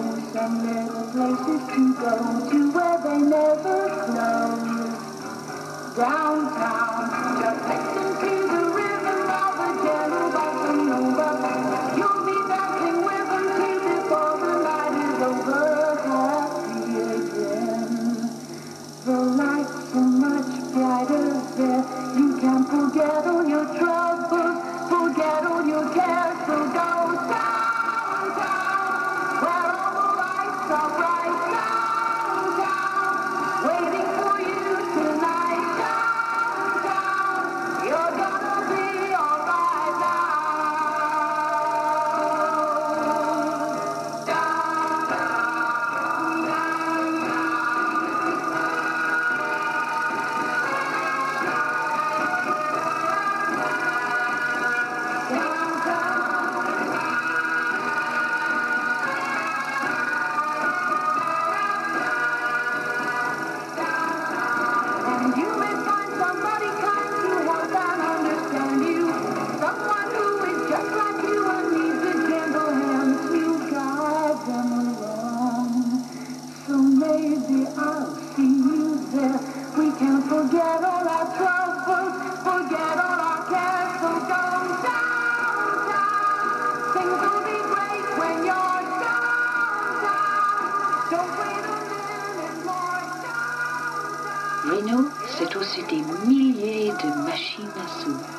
knows and little places to go to where they never close. Downtown, just listen to Renault, c'est aussi des milliers de machines à sous.